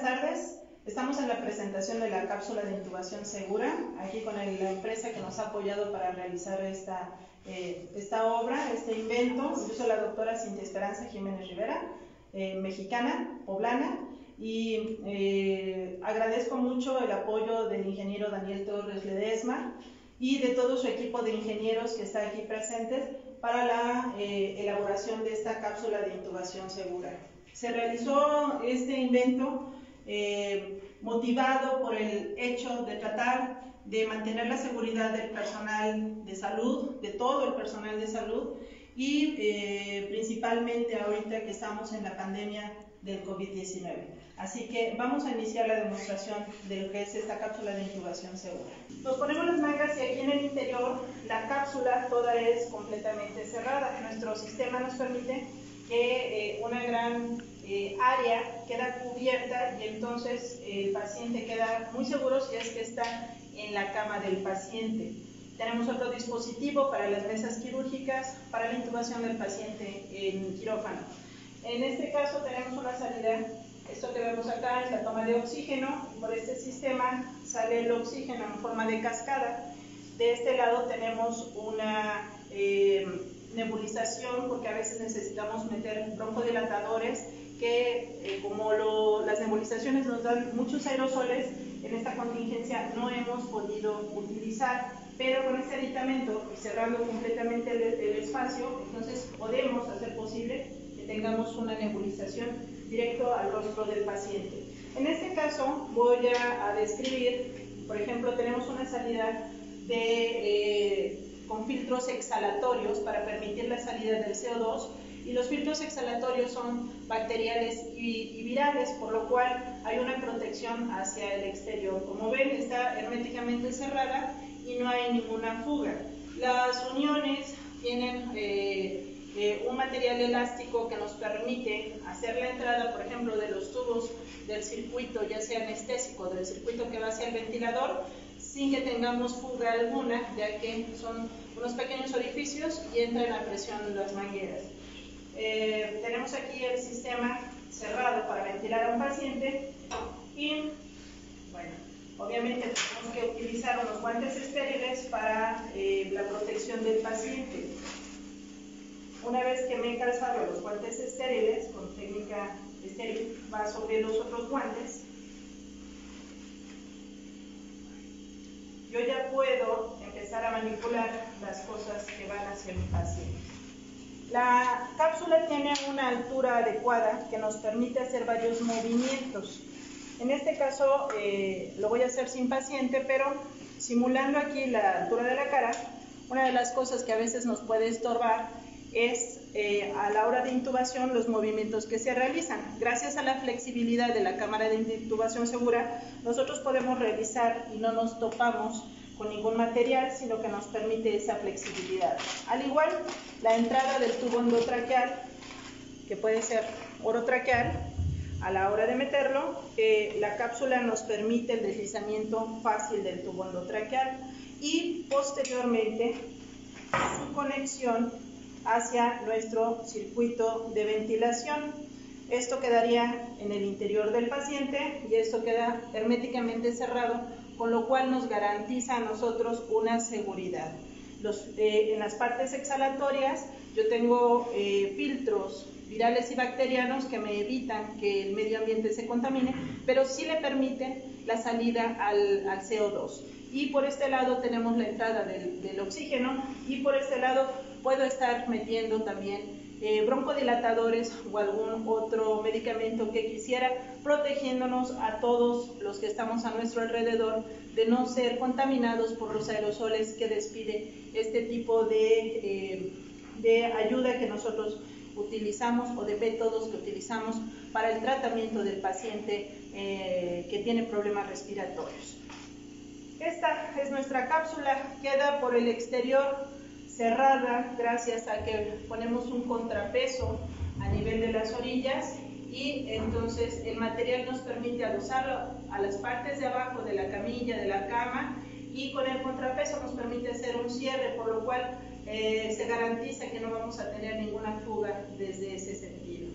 tardes. Estamos en la presentación de la cápsula de intubación segura, aquí con la empresa que nos ha apoyado para realizar esta, eh, esta obra, este invento. Yo soy la doctora Cintia Esperanza Jiménez Rivera, eh, mexicana, poblana, y eh, agradezco mucho el apoyo del ingeniero Daniel Torres Ledesma y de todo su equipo de ingenieros que está aquí presentes para la elaboración de esta cápsula de intubación segura. Se realizó este invento eh, motivado por el hecho de tratar de mantener la seguridad del personal de salud, de todo el personal de salud y eh, principalmente ahorita que estamos en la pandemia del COVID-19. Así que vamos a iniciar la demostración de lo que es esta cápsula de intubación segura. Nos ponemos las mangas y aquí en el interior la cápsula toda es completamente cerrada. Nuestro sistema nos permite que eh, una gran eh, área queda cubierta y entonces el paciente queda muy seguro si es que está en la cama del paciente. Tenemos otro dispositivo para las mesas quirúrgicas, para la intubación del paciente en quirófano. En este caso tenemos una salida, esto que vemos acá es la toma de oxígeno, por este sistema sale el oxígeno en forma de cascada. De este lado tenemos una... Eh, nebulización, porque a veces necesitamos meter broncodilatadores, que eh, como las nebulizaciones nos dan muchos aerosoles, en esta contingencia no hemos podido utilizar, pero con este aditamento y cerrando completamente el, espacio, entonces podemos hacer posible que tengamos una nebulización directo al rostro del paciente. En este caso voy a, describir, por ejemplo, tenemos una salida de... Eh, con filtros exhalatorios para permitir la salida del CO2 y los filtros exhalatorios son bacteriales y, virales, por lo cual hay una protección hacia el exterior. Como ven, está herméticamente cerrada y no hay ninguna fuga. Las uniones tienen eh, eh, un material elástico que nos permite hacer la entrada, por ejemplo, de los tubos del circuito, ya sea anestésico, del circuito que va hacia el ventilador, sin que tengamos fuga alguna, ya que son unos pequeños orificios y entra la presión en las mangueras. Eh, tenemos aquí el sistema cerrado para ventilar a un paciente y, bueno, obviamente tenemos que utilizar unos guantes estériles para eh, la protección del paciente. Una vez que me he calzado los guantes estériles, con técnica estéril, va sobre los otros guantes yo ya puedo empezar a manipular las cosas que van hacia mi paciente. La cápsula tiene una altura adecuada que nos permite hacer varios movimientos. En este caso eh, lo voy a hacer sin paciente, pero simulando aquí la altura de la cara, una de las cosas que a veces nos puede estorbar es eh, a la hora de intubación los movimientos que se realizan. Gracias a la flexibilidad de la cámara de intubación segura, nosotros podemos realizar y no nos topamos con ningún material, sino que nos permite esa flexibilidad. Al igual, la entrada del tubo endotraqueal, que puede ser orotraqueal, a la hora de meterlo, eh, la cápsula nos permite el deslizamiento fácil del tubo endotraqueal y posteriormente su conexión hacia nuestro circuito de ventilación. Esto quedaría en el interior del paciente y esto queda herméticamente cerrado, con lo cual nos garantiza a nosotros una seguridad. Eh, en las partes exhalatorias yo tengo eh, filtros virales y bacterianos que me evitan que el medio ambiente se contamine, pero sí le permiten la salida al, al CO2. Y por este lado tenemos la entrada del, del oxígeno y por este lado puedo estar metiendo también eh, broncodilatadores o algún otro medicamento que quisiera, protegiéndonos a todos los que estamos a nuestro alrededor de no ser contaminados por los aerosoles que despide este tipo de, eh, de ayuda que nosotros utilizamos o de métodos que utilizamos para el tratamiento del paciente eh, que tiene problemas respiratorios. Esta es nuestra cápsula, queda por el exterior cerrada gracias a que ponemos un contrapeso a nivel de las orillas y entonces el material nos permite adosarlo a las partes de abajo de la camilla, de la cama y con el contrapeso nos permite hacer un cierre, por lo cual eh, se garantiza que no vamos a tener ninguna fuga desde ese sentido.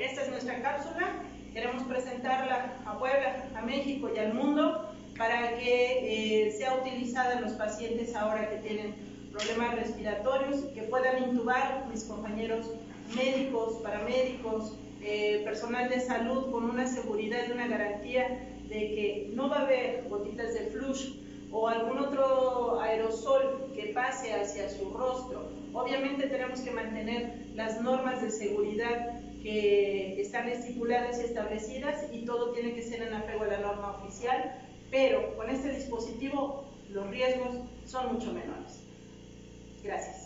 Esta es nuestra cápsula queremos presentarla a Puebla, a México y al mundo para que eh, sea utilizada en los pacientes ahora que tienen problemas respiratorios, que puedan intubar mis compañeros médicos, paramédicos, eh, personal de salud con una seguridad y una garantía de que no va a haber gotitas de flush o algún otro aerosol que pase hacia su rostro. Obviamente tenemos que mantener las normas de seguridad que están estipuladas y establecidas y todo tiene que ser en apego a la norma oficial, pero con este dispositivo los riesgos son mucho menores. Gracias.